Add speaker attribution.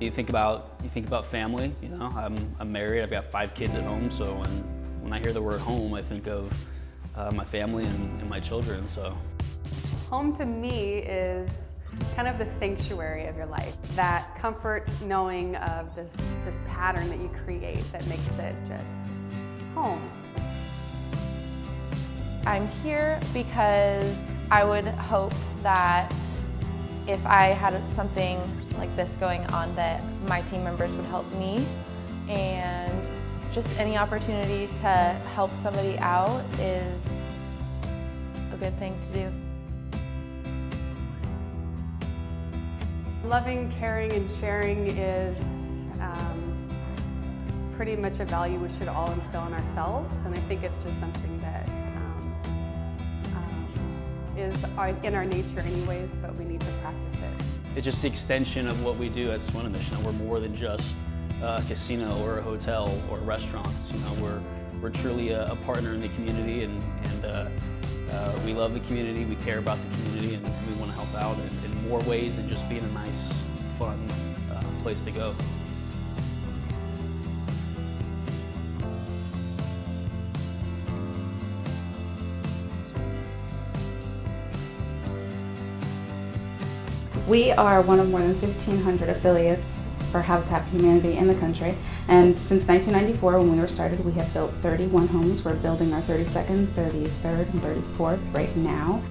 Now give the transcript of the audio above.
Speaker 1: You think about you think about family. You know, I'm I'm married. I've got five kids at home. So when when I hear the word home, I think of uh, my family and, and my children. So
Speaker 2: home to me is kind of the sanctuary of your life. That comfort knowing of this this pattern that you create that makes it just home.
Speaker 3: I'm here because I would hope that if I had something like this going on that my team members would help me and just any opportunity to help somebody out is a good thing to do.
Speaker 2: Loving, caring, and sharing is um, pretty much a value we should all instill in ourselves, and I think it's just something that um, is in our nature anyways, but we need to practice it.
Speaker 1: It's just the extension of what we do at Swinomish. we're more than just a casino or a hotel or restaurants. You know, we're we're truly a, a partner in the community, and and uh, uh, we love the community. We care about the community, and we want to help out in, in, more ways than just being a nice, fun uh, place to go.
Speaker 4: We are one of more than 1,500 affiliates for Habitat for Humanity in the country. And since 1994, when we were started, we have built 31 homes. We're building our 32nd, 33rd, and 34th right now.